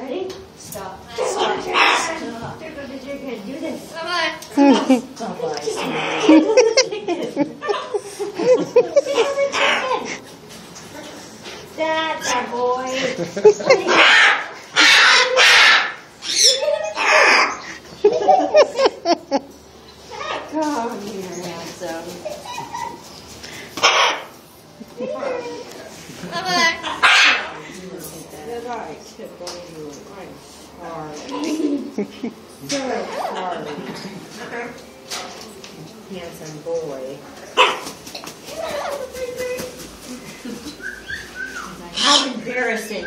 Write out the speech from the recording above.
Ready? Stop. Stop. Stop. That's our boy. Come here, handsome. Bye-bye. Good Charlie. Good Charlie. Handsome boy. How embarrassing.